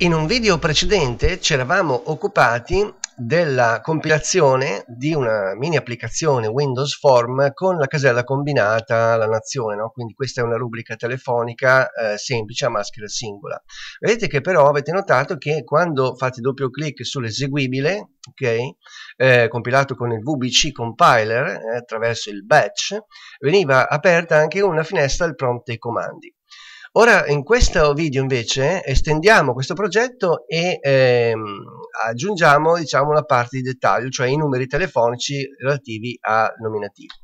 In un video precedente ci eravamo occupati della compilazione di una mini applicazione Windows Form con la casella combinata la nazione, no? quindi questa è una rubrica telefonica eh, semplice a maschera singola. Vedete che però avete notato che quando fate doppio clic sull'eseguibile, okay, eh, compilato con il VBC compiler eh, attraverso il batch, veniva aperta anche una finestra del prompt dei comandi. Ora in questo video invece estendiamo questo progetto e ehm, aggiungiamo diciamo una parte di dettaglio, cioè i numeri telefonici relativi a nominativo.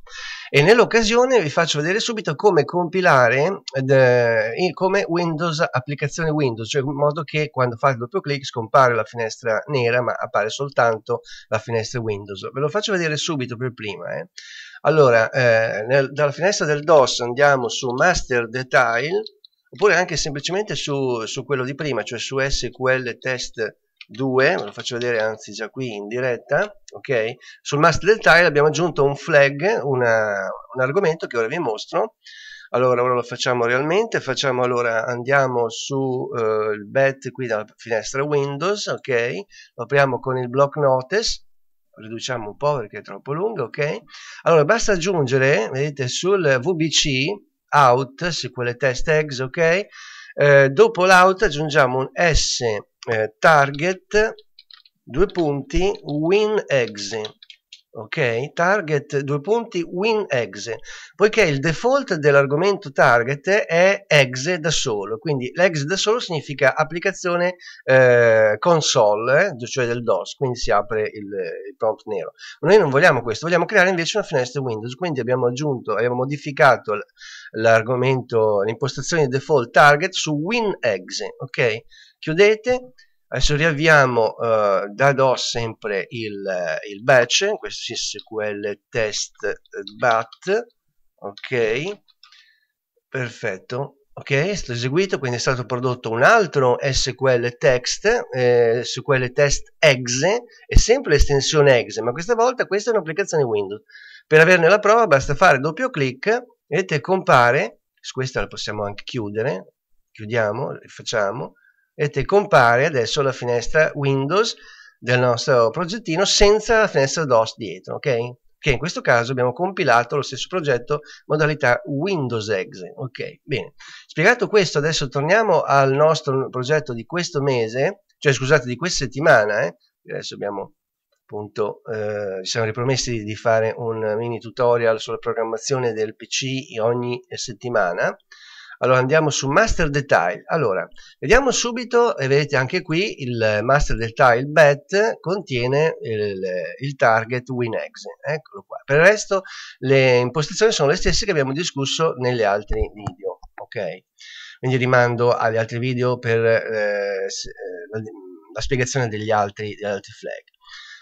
E nell'occasione vi faccio vedere subito come compilare eh, come Windows, applicazione Windows, cioè in modo che quando fate doppio clic scompare la finestra nera ma appare soltanto la finestra Windows. Ve lo faccio vedere subito per prima. Eh. Allora, eh, nel, dalla finestra del DOS andiamo su Master Detail oppure anche semplicemente su, su quello di prima, cioè su SQL test 2, ve lo faccio vedere anzi già qui in diretta, ok? Sul master del tile abbiamo aggiunto un flag, una, un argomento che ora vi mostro. Allora, ora lo facciamo realmente, facciamo allora, andiamo su uh, il bet qui dalla finestra Windows, ok? Lo apriamo con il block notice, riduciamo un po' perché è troppo lungo, ok? Allora, basta aggiungere, vedete, sul VBC, out, SQL test eggs, ok? Eh, dopo l'out aggiungiamo un s eh, target due punti win eggs ok target due punti win exe poiché il default dell'argomento target è exe da solo quindi l'ex da solo significa applicazione eh, console eh, cioè del DOS quindi si apre il, il, prompt nero. Noi non vogliamo questo vogliamo creare invece una finestra Windows quindi abbiamo aggiunto abbiamo modificato l'argomento l'impostazione default target su win exe ok? Chiudete Adesso riavviamo uh, da DOS sempre il, il batch, questo SQL test bat, ok, perfetto, ok, è stato eseguito, quindi è stato prodotto un altro SQL text, eh, SQL test exe, è sempre l'estensione exe, ma questa volta questa è un'applicazione Windows. Per averne la prova basta fare doppio clic, vedete compare, questa la possiamo anche chiudere, chiudiamo, rifacciamo, vedete compare adesso la finestra Windows del nostro progettino senza la finestra DOS dietro, ok? Che in questo caso abbiamo compilato lo stesso progetto modalità Windows Exe, ok? Bene, spiegato questo adesso torniamo al nostro progetto di questo mese, cioè scusate di questa settimana, eh? adesso abbiamo appunto eh, siamo ripromessi di fare un mini tutorial sulla programmazione del PC ogni settimana allora andiamo su master detail. Allora vediamo subito e vedete anche qui il master detail bet contiene il, il target winex eccolo qua. Per il resto le impostazioni sono le stesse che abbiamo discusso negli altri video ok? Quindi rimando agli altri video per eh, la, la, spiegazione degli altri, degli altri flag.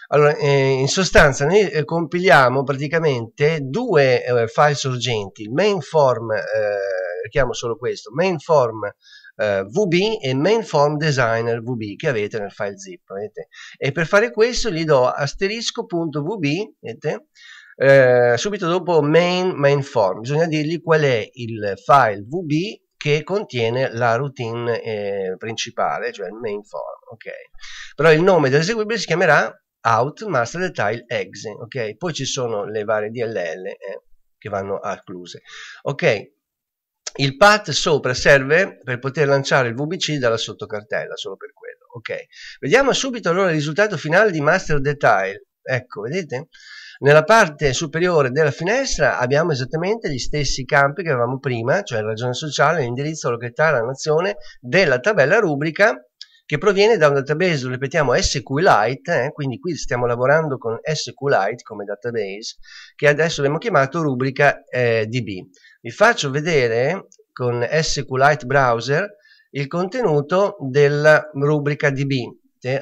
Allora, eh, in sostanza noi eh, compiliamo praticamente due eh, file sorgenti, il main form richiamo solo questo, mainform eh, VB e mainform designer VB che avete nel file zip. Vedete? E per fare questo gli do asterisco.vb, vedete? Eh, subito dopo main mainform, bisogna dirgli qual è il file VB che contiene la routine eh, principale, cioè il main form, ok? Però il nome dell'eseguibile si chiamerà out master detail exe, ok? Poi ci sono le varie DLL eh, che vanno accluse. Ok, il path sopra serve per poter lanciare il VBC dalla sottocartella, solo per quello. Ok, vediamo subito allora il risultato finale di master detail. Ecco, vedete? Nella parte superiore della finestra abbiamo esattamente gli stessi campi che avevamo prima, cioè ragione sociale, l'indirizzo, la località, la nazione della tabella rubrica che proviene da un database, lo ripetiamo, SQLite, eh, quindi qui stiamo lavorando con SQLite come database, che adesso abbiamo chiamato rubrica eh, DB vi faccio vedere con SQLite Browser il contenuto della rubrica DB.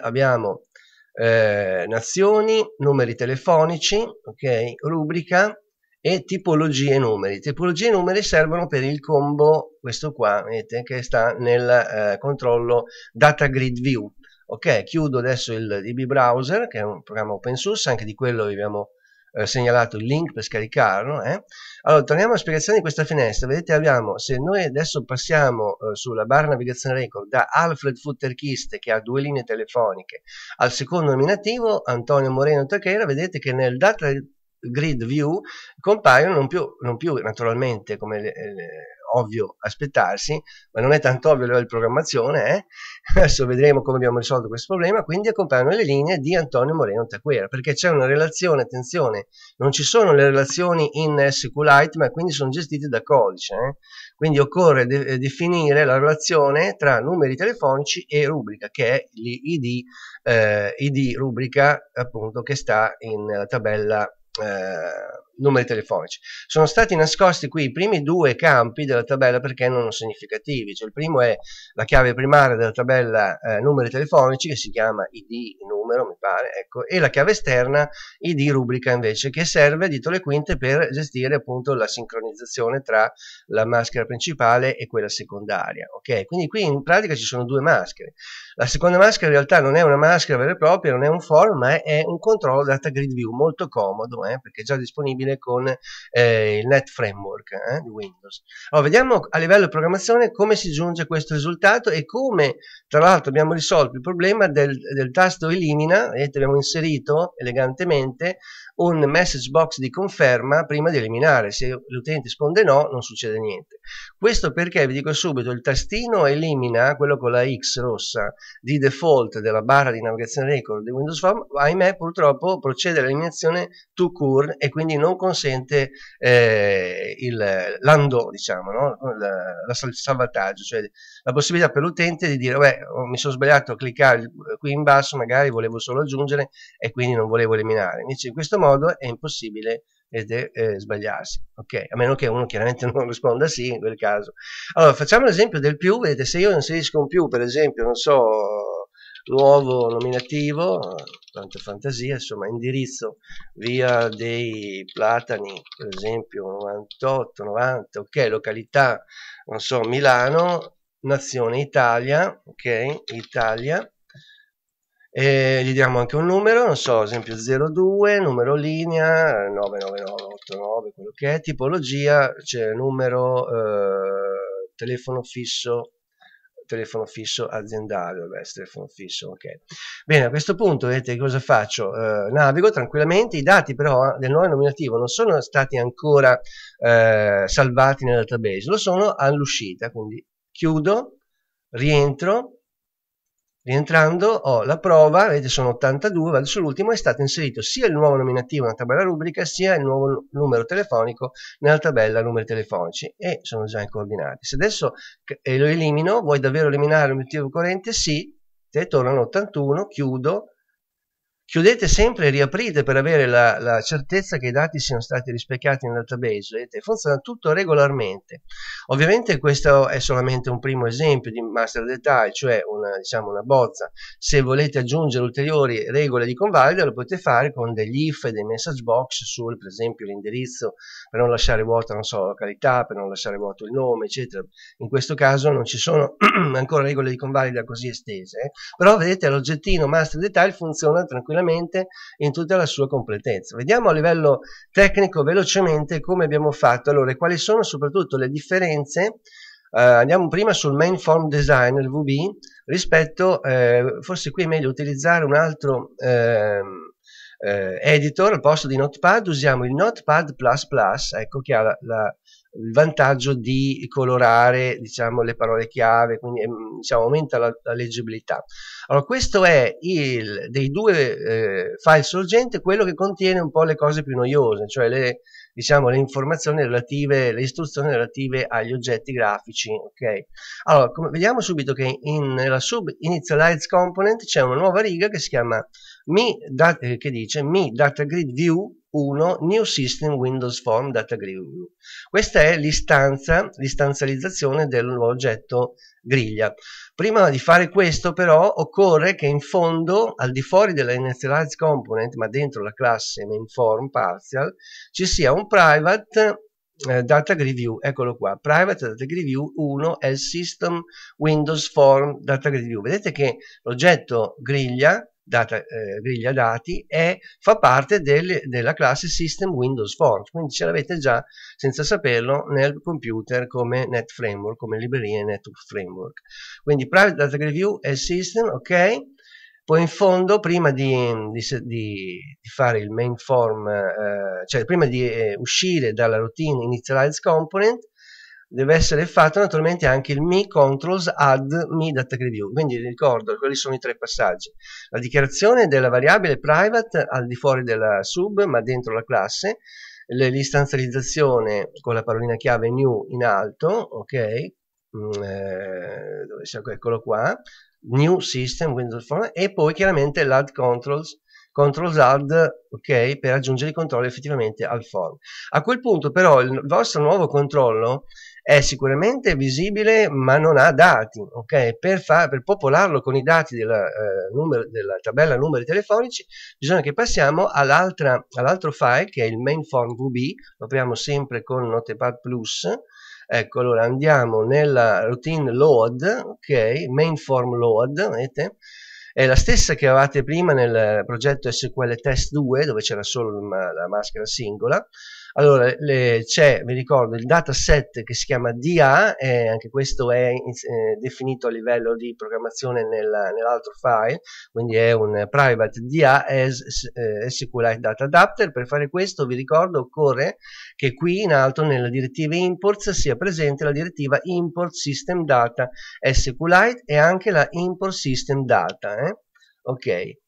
Abbiamo eh, nazioni, numeri telefonici, ok, rubrica e tipologie numeri. Tipologie numeri servono per il combo, questo qua, vedete, che sta nel eh, controllo Data Grid View. Ok, chiudo adesso il DB Browser, che è un programma open source, anche di quello abbiamo eh, segnalato il link per scaricarlo. Eh. Allora, torniamo alla spiegazione di questa finestra. Vedete, abbiamo, se noi adesso passiamo eh, sulla barra navigazione record da Alfred Futterchiste, che ha due linee telefoniche, al secondo nominativo, Antonio Moreno Taquera, vedete che nel data grid view compaiono non più, non più naturalmente come le, le, ovvio aspettarsi, ma non è tanto ovvio a livello di programmazione, eh? adesso vedremo come abbiamo risolto questo problema, quindi accompagnano le linee di Antonio Moreno Taquera, perché c'è una relazione, attenzione, non ci sono le relazioni in SQLite, ma quindi sono gestite da codice, eh? quindi occorre de eh, definire la relazione tra numeri telefonici e rubrica, che è l'ID eh, ID rubrica appunto che sta in tabella eh, numeri telefonici. Sono stati nascosti qui i primi due campi della tabella perché non significativi, cioè il primo è la chiave primaria della tabella eh, numeri telefonici che si chiama id numero mi pare, ecco, e la chiave esterna id rubrica invece che serve dietro le quinte per gestire appunto la sincronizzazione tra la maschera principale e quella secondaria, ok? Quindi qui in pratica ci sono due maschere. La seconda maschera in realtà non è una maschera vera e propria, non è un form, ma è un controllo data grid view molto comodo, eh, perché è già disponibile compatibile con eh, il Net Framework eh, di Windows. Allora, vediamo a livello di programmazione come si giunge a questo risultato e come, tra l'altro, abbiamo risolto il problema del, del tasto elimina, vedete, abbiamo inserito elegantemente un message box di conferma prima di eliminare. Se l'utente risponde no, non succede niente. Questo perché, vi dico subito, il tastino elimina, quello con la X rossa, di default della barra di navigazione record di Windows Phone, ahimè purtroppo procede all'eliminazione to cure e quindi non consente eh, l'undo, diciamo, no? la, salvataggio, cioè la possibilità per l'utente di dire, beh, oh, mi sono sbagliato a cliccare qui in basso, magari volevo solo aggiungere e quindi non volevo eliminare. Invece in questo modo è impossibile eh, sbagliarsi, ok? A meno che uno chiaramente non risponda sì in quel caso. Allora, facciamo l'esempio del più, vedete, se io inserisco un più, per esempio, non so, nuovo nominativo, tanta fantasia, insomma, indirizzo via dei platani, per esempio 98, 90, ok, località, non so, Milano, nazione Italia, ok, Italia, e gli diamo anche un numero, non so, esempio 02, numero linea, 99989, quello che è, tipologia, c'è numero, eh, telefono fisso, telefono fisso aziendale, vabbè, telefono fisso, ok. Bene, a questo punto, vedete cosa faccio? Eh, navigo tranquillamente, i dati però del nome nominativo non sono stati ancora eh, salvati nel database, lo sono all'uscita, quindi chiudo, rientro, Rientrando ho la prova, vedete sono 82, vado sull'ultimo, è stato inserito sia il nuovo nominativo nella tabella rubrica sia il nuovo numero telefonico nella tabella numeri telefonici e sono già in coordinate. Se adesso lo elimino, vuoi davvero eliminare l'obiettivo corrente? Sì, te tornano 81, chiudo, chiudete sempre e riaprite per avere la, la, certezza che i dati siano stati rispecchiati nel database, vedete, funziona tutto regolarmente. Ovviamente questo è solamente un primo esempio di master detail, cioè una, diciamo, una bozza. Se volete aggiungere ulteriori regole di convalida lo potete fare con degli if e dei message box sul, per esempio, l'indirizzo per non lasciare vuota, non so, la località, per non lasciare vuoto il nome, eccetera. In questo caso non ci sono ancora regole di convalida così estese, eh? però vedete l'oggettino master detail funziona tranquillamente tranquillamente in tutta la sua completezza. Vediamo a livello tecnico velocemente come abbiamo fatto, allora quali sono soprattutto le differenze? Uh, andiamo prima sul main form design, il VB, rispetto, eh, forse qui è meglio utilizzare un altro eh, eh, editor, al posto di Notepad. Usiamo il Notepad++, ecco che ha la, la, il vantaggio di colorare diciamo, le parole chiave, quindi ehm, diciamo, aumenta la, la, leggibilità. Allora, questo è il, dei due eh, file sorgente, quello che contiene un po' le cose più noiose, cioè le, diciamo, le informazioni relative, le istruzioni relative agli oggetti grafici. Okay? Allora, come, vediamo subito che in, nella sub initialize component c'è una nuova riga che si chiama mi, dat, eh, che dice mi data grid view 1 New System Windows Form Data Grid. Questa è l'istanza, l'istanzializzazione dell'oggetto griglia. Prima di fare questo però occorre che in fondo, al di fuori della initialize component, ma dentro la classe mainForm partial, ci sia un private eh, data grid view, eccolo qua, private data grid view 1 è il system Windows Form data grid view. Vedete che l'oggetto griglia data, eh, griglia dati e fa parte del, della classe System Windows Forms, quindi ce l'avete già senza saperlo nel computer come Net Framework, come libreria Network Framework. Quindi Private Data Review e System, ok? Poi in fondo, prima di, di, di, di fare il main form, eh, cioè prima di eh, uscire dalla routine initialize component, deve essere fatto naturalmente anche il me controls add me data review. Quindi ricordo quelli sono i tre passaggi. La dichiarazione della variabile private al di fuori della sub ma dentro la classe. L'istanzializzazione con la parolina chiave new in alto ok? Mm, eh, dove sia eccolo qua. New system windows phone. E poi chiaramente l'add controls. Controls add ok? Per aggiungere i controlli effettivamente al form. A quel punto però il vostro nuovo controllo è sicuramente visibile ma non ha dati ok? Per, far, per popolarlo con i dati della, eh, numero, della tabella numeri telefonici bisogna che passiamo all'altro all file che è il main form vb lo apriamo sempre con notepad plus. Ecco allora andiamo nella routine load ok? Main form load vedete? È la stessa che avevate prima nel progetto SQL Test 2 dove c'era solo la maschera singola allora, c'è, vi ricordo, il dataset che si chiama DA, e anche questo è eh, definito a livello di programmazione nella, nell'altro file, quindi è un private DA as eh, SQLite Data Adapter. Per fare questo, vi ricordo, occorre che qui in alto nella direttiva imports sia presente la direttiva import system data SQLite e anche la import system data. Eh? Ok,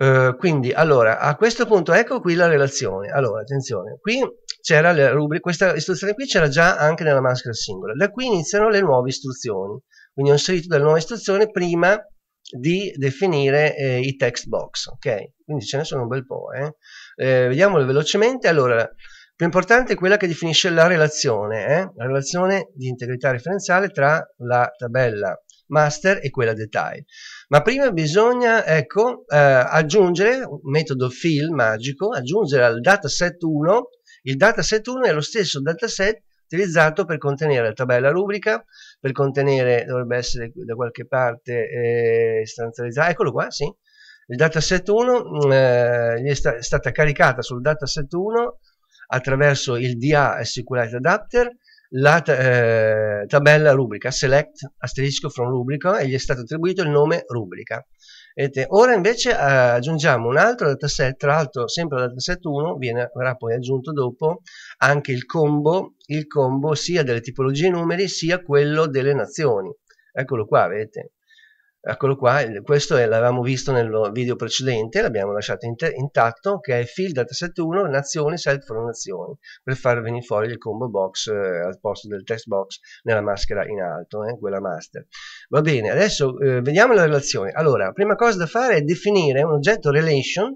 Uh, quindi allora a questo punto ecco qui la relazione. Allora attenzione qui c'era la rubrica questa istruzione qui c'era già anche nella maschera singola. Da qui iniziano le nuove istruzioni. Quindi ho inserito delle nuove istruzioni prima di definire eh, i text box ok? Quindi ce ne sono un bel po' eh. Eh, vediamole velocemente. Allora più importante è quella che definisce la relazione eh, la relazione di integrità referenziale tra la tabella master e quella detail ma prima bisogna ecco, eh, aggiungere un metodo fill magico, aggiungere al dataset 1, il dataset 1 è lo stesso dataset utilizzato per contenere la tabella rubrica, per contenere, dovrebbe essere da qualche parte eh, stanzializzato, eccolo qua, sì, il dataset 1 mm, eh, è, sta, è stata caricata sul dataset 1 attraverso il DA SQLite Adapter la eh, tabella rubrica select asterisco from rubrica e gli è stato attribuito il nome rubrica. Vedete, ora invece eh, aggiungiamo un altro dataset tra l'altro sempre al dataset 1 viene, verrà poi aggiunto dopo anche il combo il combo sia delle tipologie numeri sia quello delle nazioni. Eccolo qua vedete eccolo qua questo l'avevamo visto nel video precedente l'abbiamo lasciato intatto che è fill dataset 1 nazioni select for nazioni per far venire fuori il combo box eh, al posto del text box nella maschera in alto eh, quella master. Va bene adesso eh, vediamo la relazione. Allora prima cosa da fare è definire un oggetto relation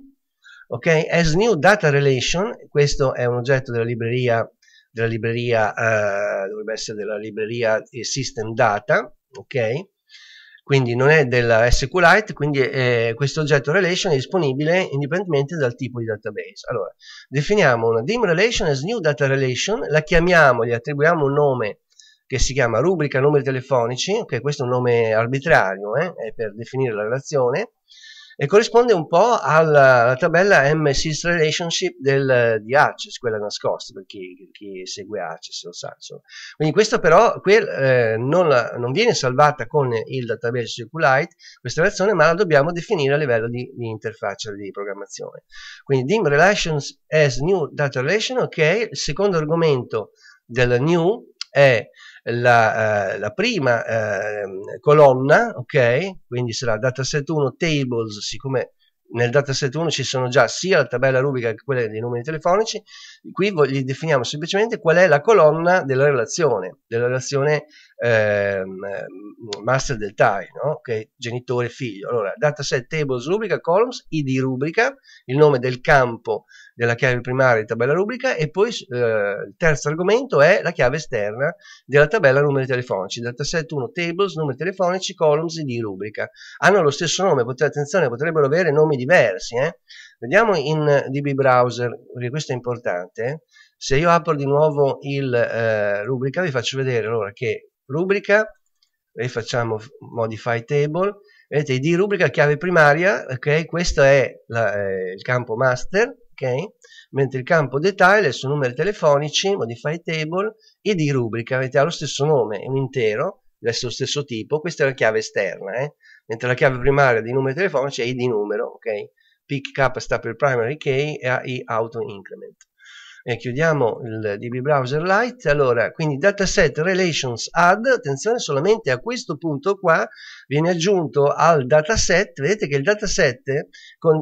ok? As new data relation questo è un oggetto della libreria della libreria eh, dovrebbe essere della libreria system data ok quindi non è della SQLite, quindi eh, questo oggetto relation è disponibile indipendentemente dal tipo di database. Allora, definiamo una dim relation as new data relation, la chiamiamo, gli attribuiamo un nome che si chiama rubrica numeri telefonici, ok, questo è un nome arbitrario, eh, è per definire la relazione, e corrisponde un po' alla, alla tabella MSys Relationship del, di Access, quella nascosta per chi, chi segue Access lo sa. Insomma. Quindi questo però quel, eh, non, la, non, viene salvata con il database SQLite, questa relazione, ma la dobbiamo definire a livello di, di interfaccia di programmazione. Quindi dim relations as new data relation, ok, il secondo argomento del new è la, eh, la prima eh, colonna, ok? Quindi sarà dataset 1 tables, siccome nel dataset 1 ci sono già sia la tabella rubrica che quella dei numeri telefonici, qui gli definiamo semplicemente qual è la colonna della relazione, della relazione eh, master del TIE, no? okay? genitore figlio. Allora, dataset tables rubrica columns, id rubrica, il nome del campo della chiave primaria di tabella rubrica e poi eh, il terzo argomento è la chiave esterna della tabella numeri telefonici, dataset 1 tables, numeri telefonici, columns di rubrica. Hanno lo stesso nome, potete, attenzione, potrebbero avere nomi diversi. Eh? Vediamo in DB browser, perché questo è importante. Se io apro di nuovo il eh, rubrica, vi faccio vedere allora che rubrica, e facciamo modify table, vedete id rubrica chiave primaria ok questo è la, eh, il campo master ok? Mentre il campo detail sono numeri telefonici modify table id rubrica avete lo stesso nome è un intero deve essere lo stesso tipo questa è la chiave esterna eh? mentre la chiave primaria di numeri telefonici è id numero ok? Pick k sta per primary key e AI auto increment e chiudiamo il DB Browser Lite. Allora, quindi dataset relations add, attenzione solamente a questo punto qua viene aggiunto al dataset, vedete che il dataset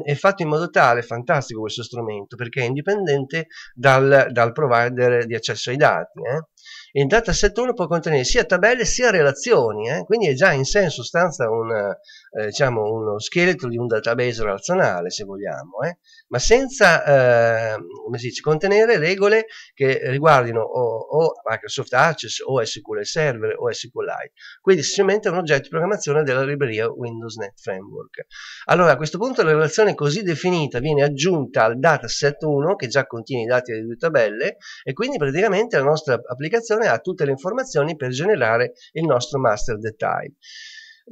è fatto in modo tale, fantastico questo strumento, perché è indipendente dal, dal provider di accesso ai dati. Eh? Il dataset 1 può contenere sia tabelle sia relazioni, eh? quindi è già in sé in sostanza un, eh, diciamo uno scheletro di un database relazionale, se vogliamo, eh? ma senza eh, dice, contenere regole che riguardino o, o, Microsoft Access o SQL Server o SQLite. Quindi semplicemente un oggetto di programmazione della libreria Windows Net Framework. Allora a questo punto la relazione così definita viene aggiunta al dataset 1 che già contiene i dati delle due tabelle e quindi praticamente la nostra applicazione ha tutte le informazioni per generare il nostro master detail.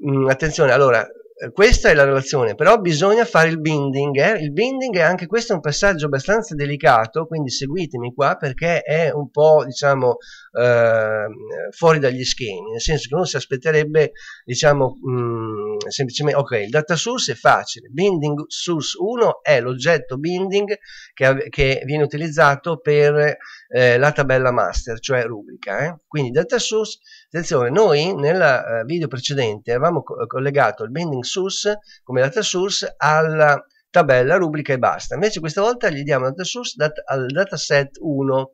Mm, attenzione, allora, questa è la relazione, però bisogna fare il binding. Eh? Il binding è anche questo un passaggio abbastanza delicato, quindi seguitemi qua perché è un po', diciamo, eh, fuori dagli schemi, nel senso che uno si aspetterebbe, diciamo, mh, mm, semplicemente, ok, il data source è facile, binding source 1 è l'oggetto binding che, che, viene utilizzato per eh, la tabella master, cioè rubrica. Eh? Quindi data source, attenzione, noi nel eh, video precedente avevamo co collegato il binding source come data source alla tabella rubrica e basta. Invece questa volta gli diamo data source dat al dataset 1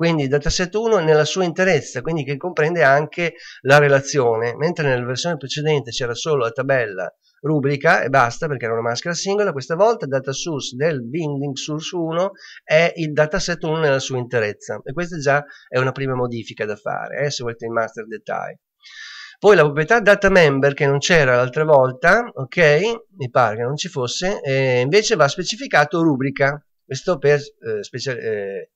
quindi dataset 1 nella sua interezza, quindi che comprende anche la relazione, mentre nella versione precedente c'era solo la tabella rubrica e basta perché era una maschera singola, questa volta il data source del binding source 1 è il dataset 1 nella sua interezza. E questa già è una prima modifica da fare, eh, se volete il master detail. Poi la proprietà data member che non c'era l'altra volta, ok, mi pare che non ci fosse, eh, invece va specificato rubrica, questo per eh, special, eh,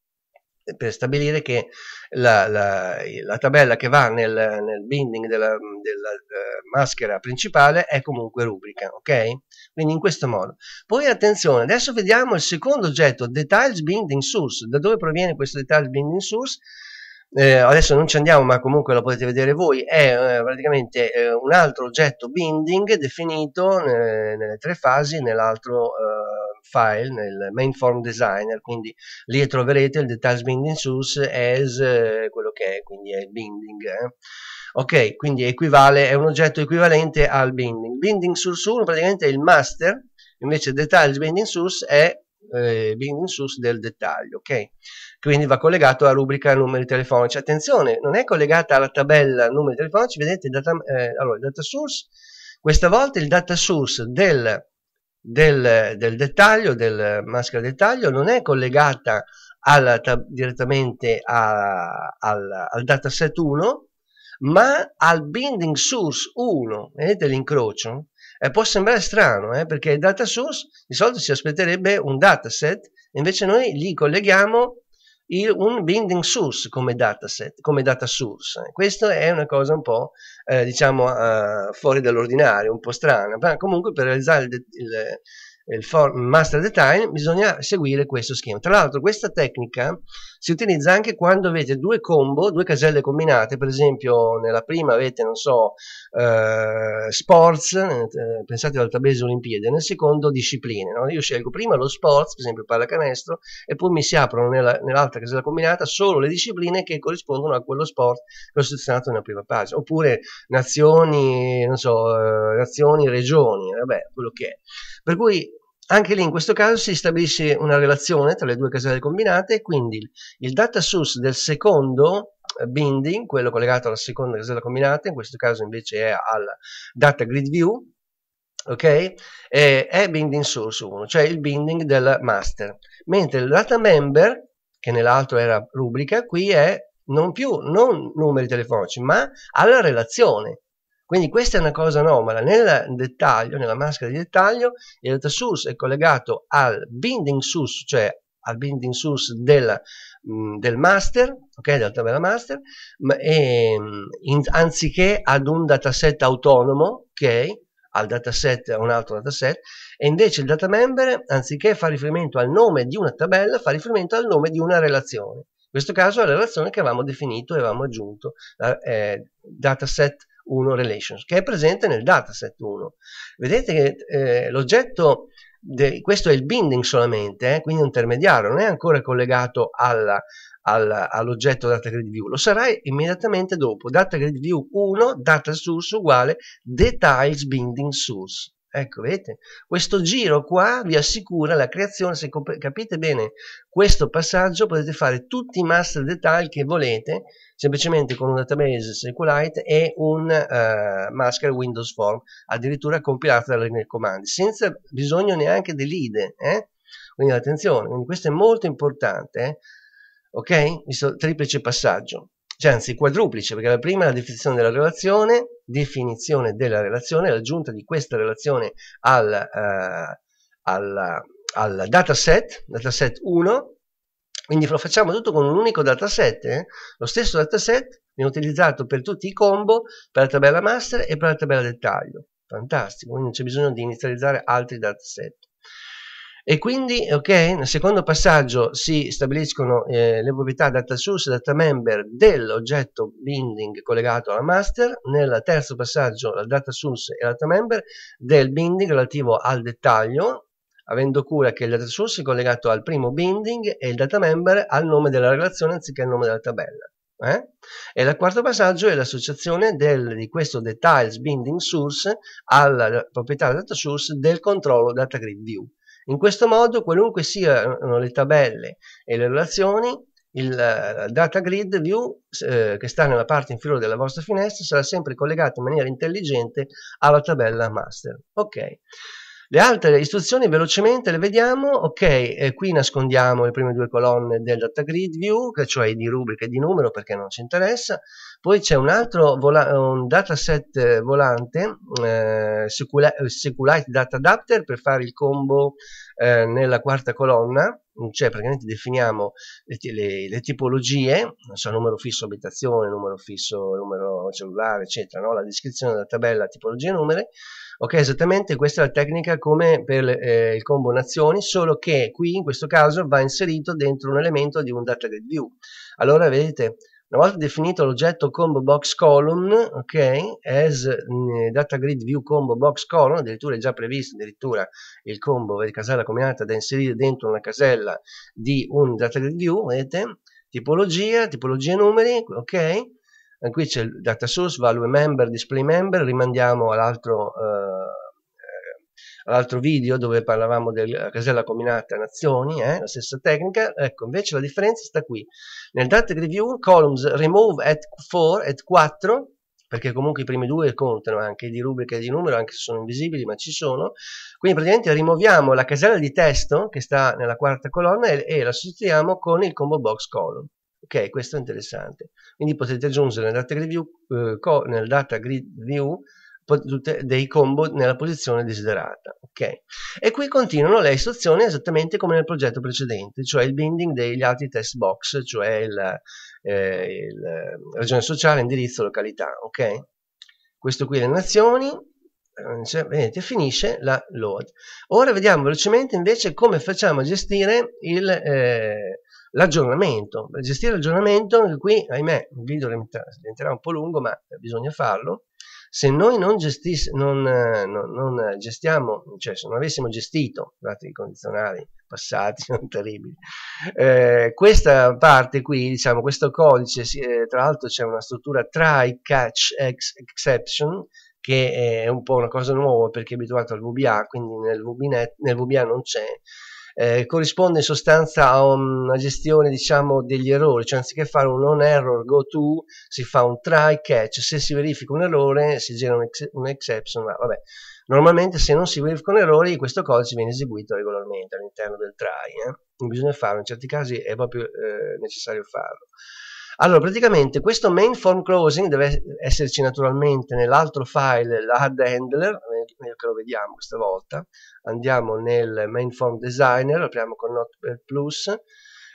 per stabilire che la, la, la, tabella che va nel, nel binding della, della uh, maschera principale è comunque rubrica, ok? Quindi in questo modo. Poi attenzione, adesso vediamo il secondo oggetto, Details Binding Source. Da dove proviene questo Details Binding Source? Eh, adesso non ci andiamo ma comunque lo potete vedere voi, è eh, praticamente eh, un altro oggetto binding definito nelle tre fasi nell'altro eh, file nel main form designer, quindi lì troverete il details binding source as eh, quello che è, quindi è il binding. Eh. Ok, quindi equivale, è un oggetto equivalente al binding. Binding source 1 praticamente è il master, invece details binding source è eh, binding source del dettaglio, ok? Quindi va collegato alla rubrica numeri telefonici. Attenzione, non è collegata alla tabella numeri telefonici, vedete, data, eh, allora, data source, questa volta il data source del del, del dettaglio, del maschera dettaglio, non è collegata alla, direttamente a, al, al dataset 1, ma al binding source 1. Vedete l'incrocio? E può sembrare strano, eh, perché il data source di solito si aspetterebbe un dataset, invece noi li colleghiamo il, un binding source come dataset, come data source. Questa è una cosa un po' eh, diciamo uh, fuori dall'ordinario, un po' strana, ma comunque per realizzare il, il il master design bisogna seguire questo schema. Tra l'altro questa tecnica si utilizza anche quando avete due combo due caselle combinate. Per esempio nella prima avete non so eh, sports eh, pensate al tabese olimpiadi nel secondo discipline no? io scelgo prima lo sports per esempio pallacanestro e poi mi si aprono nella, nell'altra casella combinata solo le discipline che corrispondono a quello sport che ho selezionato nella prima pagina oppure nazioni non so eh, nazioni regioni vabbè quello che è per cui anche lì in questo caso si stabilisce una relazione tra le due caselle combinate, quindi il data source del secondo eh, binding, quello collegato alla seconda casella combinata, in questo caso invece è al data grid view, ok? è binding source 1, cioè il binding del master, mentre il data member, che nell'altro era rubrica, qui è non più non numeri telefonici, ma alla relazione, quindi questa è una cosa anomala. Nel dettaglio, nella maschera di dettaglio, il data source è collegato al binding source, cioè al binding source del, mh, del master, ok, della tabella master, ma, e, in, anziché ad un dataset autonomo, ok, al dataset a un altro dataset e invece il data member anziché fare riferimento al nome di una tabella fa riferimento al nome di una relazione. In questo caso è la relazione che avevamo definito e avevamo aggiunto eh, dataset 1 relations che è presente nel dataset 1 vedete che eh, l'oggetto questo è il binding solamente, eh, quindi un intermediario, non è ancora collegato alla, alla, all'oggetto DataGridView, lo sarà immediatamente dopo. DataGridView 1, data source uguale details binding source. Ecco, vedete? Questo giro qua vi assicura la creazione, se capite bene questo passaggio potete fare tutti i master detail che volete, semplicemente con un database SQLite e un uh, masker Windows Form, addirittura compilato dalle comandi, senza bisogno neanche dell'IDE. Eh? Quindi attenzione, quindi questo è molto importante. Eh? Ok? Visto triplice passaggio cioè anzi quadruplice, perché la prima è la definizione della relazione, definizione della relazione, l'aggiunta di questa relazione al, uh, al, al dataset, dataset 1, quindi lo facciamo tutto con un unico dataset, eh? lo stesso dataset viene utilizzato per tutti i combo, per la tabella master e per la tabella dettaglio, fantastico, quindi non c'è bisogno di inizializzare altri dataset. E quindi, ok, nel secondo passaggio si stabiliscono eh, le proprietà data source e data member dell'oggetto binding collegato alla master, nel terzo passaggio la data source e la data member del binding relativo al dettaglio, avendo cura che il data source è collegato al primo binding e il data member al nome della relazione anziché al nome della tabella. Eh? E il quarto passaggio è l'associazione di questo details binding source alla proprietà data source del controllo data grid view. In questo modo, qualunque siano le tabelle e le relazioni, il uh, data grid view eh, che sta nella parte inferiore della vostra finestra sarà sempre collegato in maniera intelligente alla tabella master. Ok. Le altre istruzioni velocemente le vediamo, ok, eh, qui nascondiamo le prime due colonne del data grid view, cioè di rubrica e di numero perché non ci interessa, poi c'è un altro un dataset volante, eh, SQLite Data Adapter per fare il combo eh, nella quarta colonna, cioè praticamente definiamo le, le, le tipologie, so, numero fisso abitazione, numero fisso, numero cellulare, eccetera, no? la descrizione della tabella, tipologie e numeri, Ok, esattamente questa è la tecnica come per eh, il combo nazioni, solo che qui in questo caso va inserito dentro un elemento di un data grid view. Allora vedete, una volta definito l'oggetto combo box column, ok, as mm, data grid view combo box column, addirittura è già previsto addirittura il combo di casella combinata da inserire dentro una casella di un data grid view, vedete, tipologia, tipologia numeri, ok, qui c'è il data source, value member, display member, rimandiamo all'altro eh, all video dove parlavamo della casella combinata nazioni, eh, la stessa tecnica, ecco invece la differenza sta qui, nel data review columns remove at 4, at 4, perché comunque i primi due contano anche di rubrica e di numero, anche se sono invisibili, ma ci sono. Quindi praticamente rimuoviamo la casella di testo che sta nella quarta colonna e, e la sostituiamo con il combo box column. Ok, questo è interessante. Quindi potete aggiungere nel data grid view, eh, nel data grid view dei combo nella posizione desiderata. Ok, e qui continuano le istruzioni esattamente come nel progetto precedente, cioè il binding degli altri test box, cioè il, eh, il regione sociale, indirizzo, località. Ok, questo qui le nazioni, eh, vedete, finisce la load. Ora vediamo velocemente invece come facciamo a gestire il, eh, l'aggiornamento. Per gestire l'aggiornamento, qui, ahimè, il video diventerà un po' lungo, ma bisogna farlo. Se noi non, gestis, non, non, non gestiamo, cioè se non avessimo gestito, i condizionali passati, sono terribili, eh, questa parte qui, diciamo, questo codice, eh, tra l'altro c'è una struttura try, catch, ex, exception, che è un po' una cosa nuova perché è abituato al VBA, quindi nel, VBNet, nel VBA non c'è, eh, corrisponde in sostanza a una gestione diciamo degli errori, cioè anziché fare un non error go to si fa un try catch, se si verifica un errore si genera un, ex un exception, ma vabbè. Normalmente se non si verificano errori questo codice viene eseguito regolarmente all'interno del try, eh? non bisogna farlo, in certi casi è proprio eh, necessario farlo. Allora, praticamente questo main form closing deve esserci naturalmente nell'altro file, l'add handler, che lo vediamo questa volta. Andiamo nel main form designer, apriamo con Notepad Plus.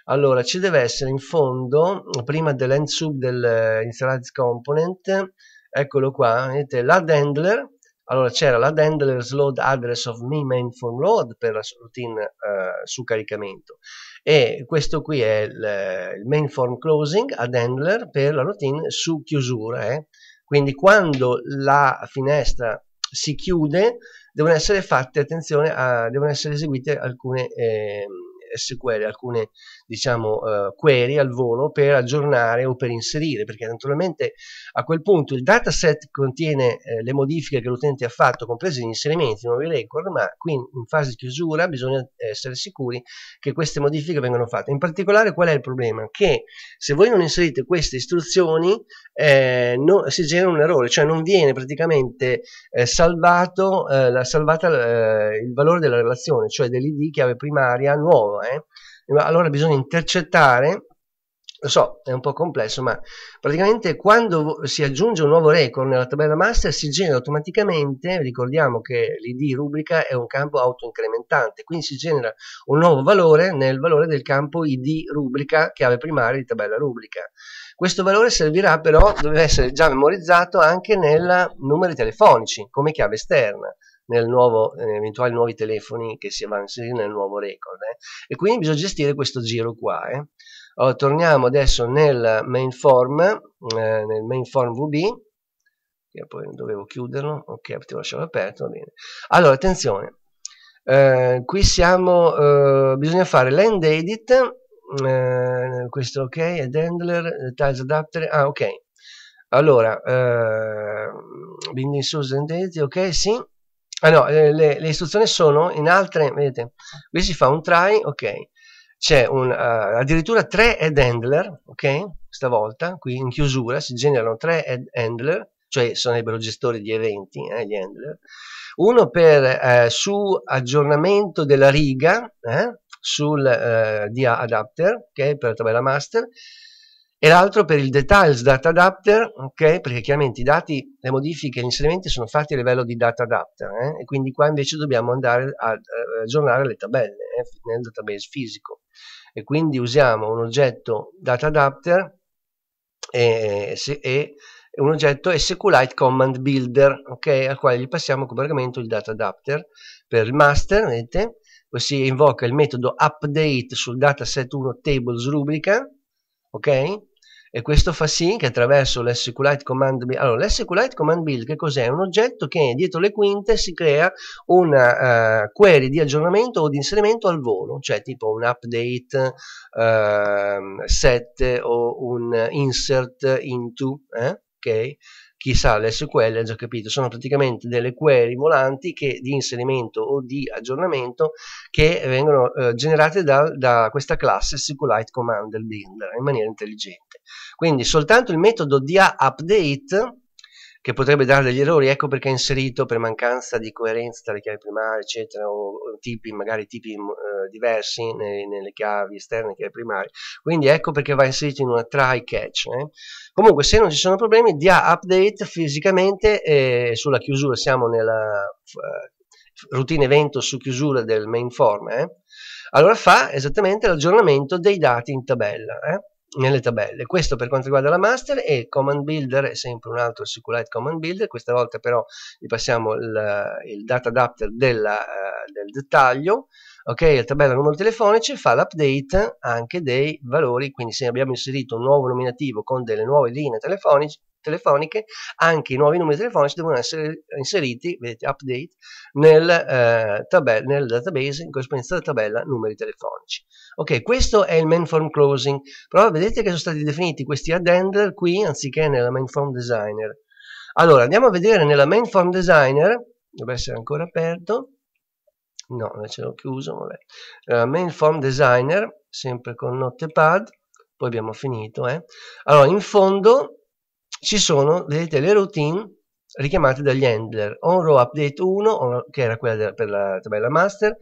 Allora, ci deve essere in fondo, prima dell'end sub dell'initialize component, eccolo qua, vedete, l'add handler allora c'era la handler's load address of me main form load per la routine uh, su caricamento e questo qui è il, il main form closing ad handler per la routine su chiusura eh. quindi quando la finestra si chiude devono essere fatte attenzione a, devono essere eseguite alcune eh, SQL, alcune diciamo uh, query al volo per aggiornare o per inserire, perché naturalmente a quel punto il dataset contiene eh, le modifiche che l'utente ha fatto, compresi gli inserimenti, i nuovi record, ma qui in fase di chiusura bisogna essere sicuri che queste modifiche vengano fatte. In particolare qual è il problema? Che se voi non inserite queste istruzioni eh, no, si genera un errore, cioè non viene praticamente eh, salvato, eh, la, salvata eh, il valore della relazione, cioè dell'id chiave primaria nuova eh? allora bisogna intercettare lo so, è un po' complesso, ma praticamente quando si aggiunge un nuovo record nella tabella master si genera automaticamente, ricordiamo che l'id rubrica è un campo autoincrementante, quindi si genera un nuovo valore nel valore del campo id rubrica, chiave primaria di tabella rubrica. Questo valore servirà però, deve essere già memorizzato anche nei numeri telefonici, come chiave esterna nel nuovo, eh, eventuali nuovi telefoni che si vanno nel nuovo record. Eh. E quindi bisogna gestire questo giro qua. Eh. Allora, torniamo adesso nel main form, eh, nel main form VB, che poi dovevo chiuderlo, ok, potevo lasciarlo aperto, va bene. Allora, attenzione, eh, qui siamo, eh, bisogna fare l'end edit, questo ok, ed handler, tiles adapter, ah ok, allora, eh, binding source and edit, ok, sì, ah no, le, le, istruzioni sono in altre, vedete, qui si fa un try, ok, c'è uh, addirittura tre head handler, ok, stavolta, qui in chiusura si generano tre head handler, cioè sarebbero gestori di eventi, eh, gli handler, uno per eh, su aggiornamento della riga, eh, sul eh, DA adapter, ok, per la tabella master, e l'altro per il details data adapter, ok? Perché chiaramente i dati, le modifiche, gli inserimenti sono fatti a livello di data adapter, eh? e quindi qua invece dobbiamo andare a, a aggiornare le tabelle eh? nel database fisico. E quindi usiamo un oggetto data adapter e, e un oggetto SQLite Command Builder, ok? Al quale gli passiamo come argomento il data adapter per il master, vedete? Si invoca il metodo update sul dataset 1 tables rubrica, ok? E questo fa sì che attraverso l'SQLite command build, allora l'SQLite command build che cos'è? Un oggetto che dietro le quinte si crea una uh, query di aggiornamento o di inserimento al volo, cioè tipo un update uh, set o un insert into, eh? ok? Chi sa l'SQL ha già capito, sono praticamente delle query volanti che, di inserimento o di aggiornamento che vengono eh, generate da, da, questa classe SQLite Command del Builder in maniera intelligente. Quindi soltanto il metodo dia update che potrebbe dare degli errori, ecco perché è inserito per mancanza di coerenza tra le chiavi primarie, eccetera, o, tipi, magari tipi eh, diversi nei, nelle chiavi esterne, chiavi primarie. Quindi ecco perché va inserito in una try catch. Eh. Comunque, se non ci sono problemi, dia update fisicamente e sulla chiusura siamo nella uh, routine evento su chiusura del main form. Eh. Allora fa esattamente l'aggiornamento dei dati in tabella. Nelle tabelle. Questo per quanto riguarda la master e command builder è sempre un altro SQLite command builder, questa volta però gli passiamo il, il data adapter della, uh, del dettaglio, ok, la tabella numeri telefonici fa l'update anche dei valori, quindi se abbiamo inserito un nuovo nominativo con delle nuove linee telefoniche, telefoniche, anche i nuovi numeri telefonici devono essere inseriti, vedete, update, nel, eh, tabella, nel database in corrispondenza della tabella numeri telefonici. Ok, questo è il main form closing, però vedete che sono stati definiti questi addender qui anziché nella main form designer. Allora, andiamo a vedere nella main form designer, deve essere ancora aperto, no, invece l'ho chiuso, vabbè. Uh, main form designer, sempre con notepad, poi abbiamo finito, eh. Allora, in fondo ci sono, vedete, le routine richiamate dagli handler. On row update 1 che era quella per la tabella master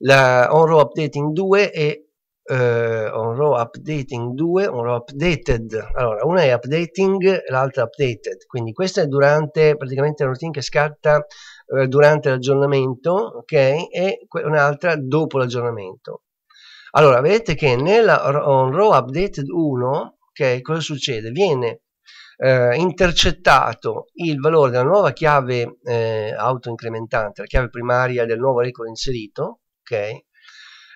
la on row updating 2 e uh, on row updating 2 on row updated. Allora una è updating l'altra updated. Quindi questa è durante praticamente la routine che scatta uh, durante l'aggiornamento ok? E un'altra dopo l'aggiornamento. Allora vedete che nella on row updated 1 ok cosa succede? Viene eh, intercettato il valore della nuova chiave eh, autoincrementante, la chiave primaria del nuovo record inserito, ok?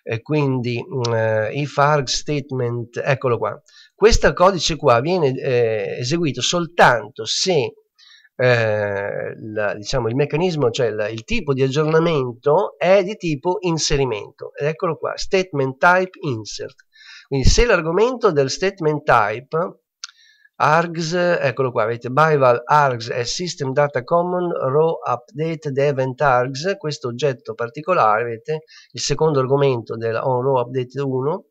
E quindi eh, if arg statement, eccolo qua. Questo codice qua viene eh, eseguito soltanto se eh, la, diciamo, il meccanismo, cioè la, il tipo di aggiornamento è di tipo inserimento. Ed eccolo qua, statement type insert. Quindi se l'argomento del statement type args, eccolo qua, avete byval args è system data common row update event args, questo oggetto particolare, avete il secondo argomento della on row update 1, ok?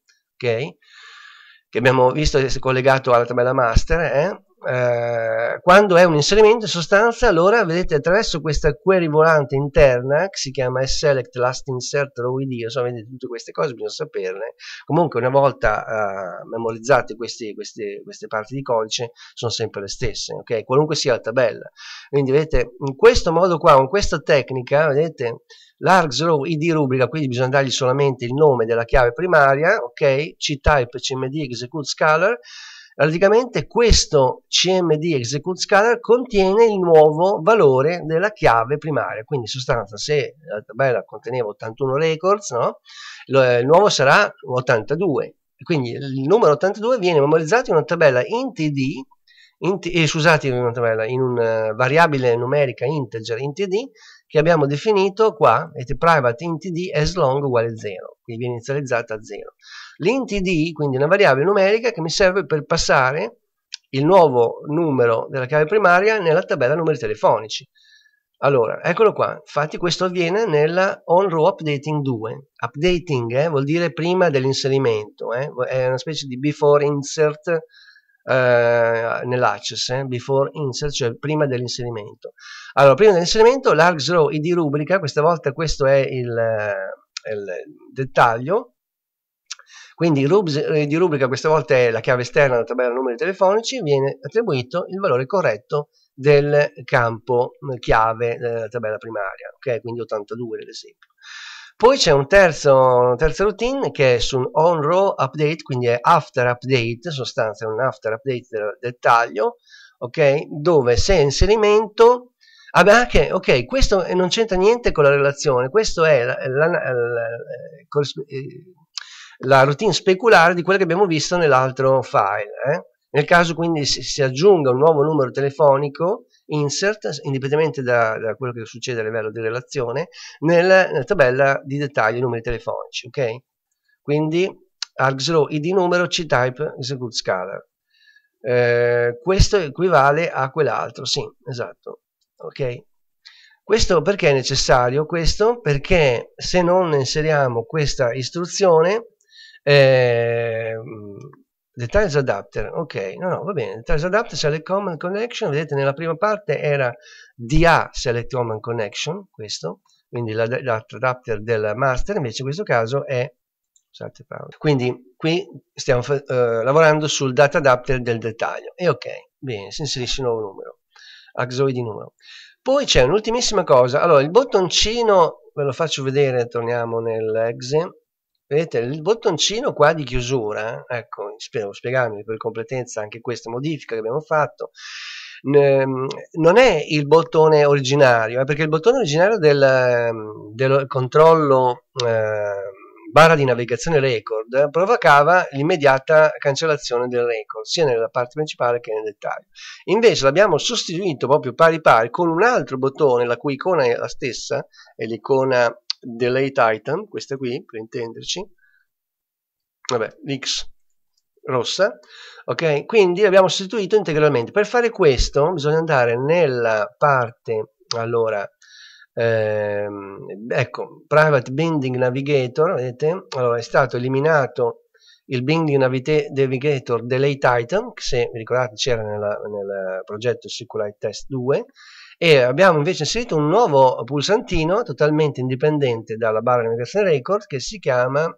Che abbiamo visto essere collegato alla tabella master, eh? Eh, quando è un inserimento in sostanza allora vedete attraverso questa query volante interna che si chiama select last insert row id insomma vedete tutte queste cose bisogna saperle comunque una volta eh, memorizzate questi, questi, queste parti di codice sono sempre le stesse ok? Qualunque sia la tabella. Quindi vedete in questo modo qua con questa tecnica vedete l'args row id rubrica quindi bisogna dargli solamente il nome della chiave primaria ok? Ctype cmd execute scalar Praticamente questo cmd execute scalar contiene il nuovo valore della chiave primaria, quindi in sostanza se la tabella conteneva 81 records, no? il nuovo sarà 82, quindi il numero 82 viene memorizzato in una tabella int id, int, eh, scusate, in una tabella, in una uh, variabile numerica integer int id, che abbiamo definito qua, private int id as long uguale 0, quindi viene inizializzata a 0 l'int id, quindi una variabile numerica che mi serve per passare il nuovo numero della chiave primaria nella tabella numeri telefonici. Allora, eccolo qua, infatti questo avviene nella on row updating 2. Updating eh, vuol dire prima dell'inserimento, eh? è una specie di before insert eh, nell'access, eh? before insert, cioè prima dell'inserimento. Allora, prima dell'inserimento l'args row id rubrica, questa volta questo è il, il dettaglio, quindi eh, di rubrica questa volta è la chiave esterna della tabella numeri telefonici, viene attribuito il valore corretto del campo eh, chiave della tabella primaria, ok? Quindi 82 ad esempio. Poi c'è un terzo, terza routine che è su un on row update, quindi è after update, sostanza è un after update del dettaglio, ok? Dove se inserimento Ah beh, ok, questo non c'entra niente con la relazione, questo è la, la, la, la routine speculare di quella che abbiamo visto nell'altro file. Eh? Nel caso quindi si, si, aggiunga un nuovo numero telefonico, insert, indipendentemente da, da, quello che succede a livello di relazione, nella, nella tabella di dettaglio numeri telefonici. ok? Quindi argsrow id numero ctype execute scalar. Eh, questo equivale a quell'altro, sì, esatto. Ok? Questo perché è necessario? Questo perché se non inseriamo questa istruzione eh, details adapter ok no no va bene details adapter select command connection vedete nella prima parte era da select command connection questo quindi l'adapter del master invece in questo caso è scusate, quindi qui stiamo uh, lavorando sul data adapter del dettaglio e ok bene si inserisce un nuovo numero axoid numero poi c'è un'ultimissima cosa. Allora il bottoncino ve lo faccio vedere torniamo nell'exe Vedete, il bottoncino qua di chiusura, ecco, spero spiegarmi per completezza anche questa modifica che abbiamo fatto, non è il bottone originario, è perché il bottone originario del, del controllo eh, barra di navigazione record provocava l'immediata cancellazione del record, sia nella parte principale che nel dettaglio. Invece l'abbiamo sostituito proprio pari pari con un altro bottone, la cui icona è la stessa, è l'icona delete item, questa qui per intenderci, vabbè, l'X rossa, ok? Quindi l'abbiamo sostituito integralmente. Per fare questo bisogna andare nella parte, allora, ehm, ecco, Private Binding Navigator, vedete? Allora è stato eliminato il Binding Navigator Delete Item, che se vi ricordate c'era nel progetto SQLite Test 2, e abbiamo invece inserito un nuovo pulsantino totalmente indipendente dalla barra di navigazione record che si chiama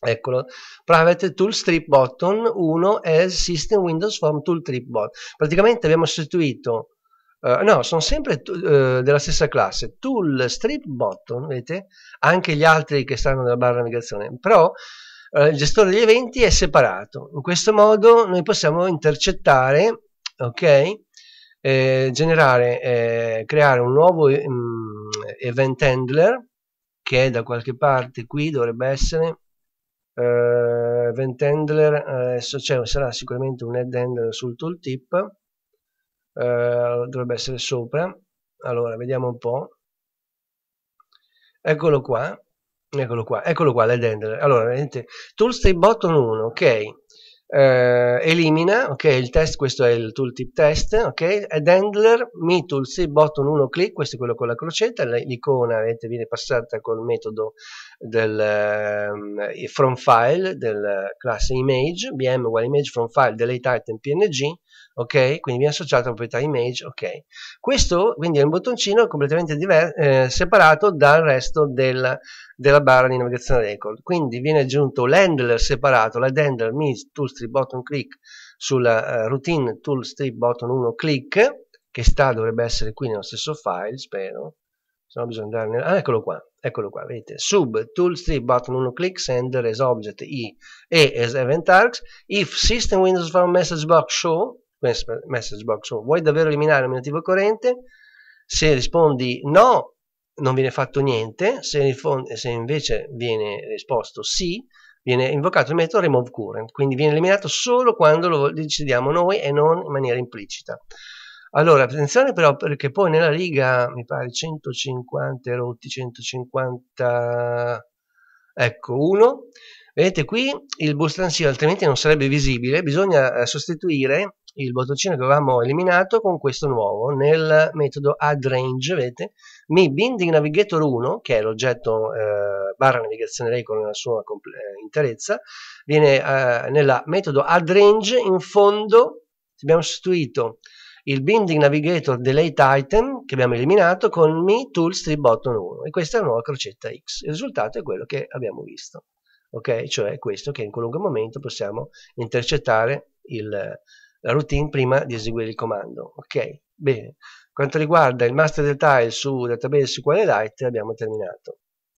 eccolo private tool strip button 1 as system windows form tool strip bot praticamente abbiamo sostituito uh, no sono sempre uh, della stessa classe. Tool strip button vedete? Anche gli altri che stanno nella barra navigazione. Però uh, il gestore degli eventi è separato. In questo modo noi possiamo intercettare ok? Eh, generare, eh, creare un nuovo um, event handler che è da qualche parte qui dovrebbe essere uh, event handler adesso c'è sarà sicuramente un head handler sul tooltip uh, dovrebbe essere sopra. Allora vediamo un po' eccolo qua. Eccolo qua. Eccolo qua l'head handler allora vedete toolstate button 1 ok. Eh, elimina, ok, il test, questo è il tooltip test, ok, ed handler, me tool see button 1 click, questo è quello con la crocetta, l'icona viene passata col metodo del um, from file del classe image, bm uguale image from file delete item png, ok, quindi viene associato alla proprietà image, ok. Questo quindi è un bottoncino completamente eh, separato dal resto del della barra di navigazione record. Quindi viene aggiunto l'handler separato, l'handler means toolstrip button click sulla uh, routine toolstrip button 1 click, che sta, dovrebbe essere qui nello stesso file, spero. Se no bisogna andare nel... Ah, eccolo qua, eccolo qua, vedete. Sub toolstrip button 1 click sender as object i e as event args. If system Windows from message box show, message box. Show, vuoi davvero eliminare il motivo corrente? Se rispondi no, non viene fatto niente, se, se invece viene risposto sì, viene invocato il metodo remove current, quindi viene eliminato solo quando lo decidiamo noi e non in maniera implicita. Allora, attenzione però perché poi nella riga, mi pare 150 rotti, 150, ecco 1, vedete qui il bootstrap altrimenti non sarebbe visibile, bisogna eh, sostituire il bottoncino che avevamo eliminato con questo nuovo nel metodo addRange, vedete, mi binding navigator 1, che è l'oggetto eh, barra navigazione record nella sua eh, interezza, viene eh, nel metodo addRange in fondo abbiamo sostituito il binding navigator delete item che abbiamo eliminato con mi tool strip button 1 e questa è la nuova crocetta X. Il risultato è quello che abbiamo visto, ok? Cioè questo che in qualunque momento possiamo intercettare il, la routine prima di eseguire il comando. Ok, bene. Quanto riguarda il master detail su database SQLite abbiamo terminato.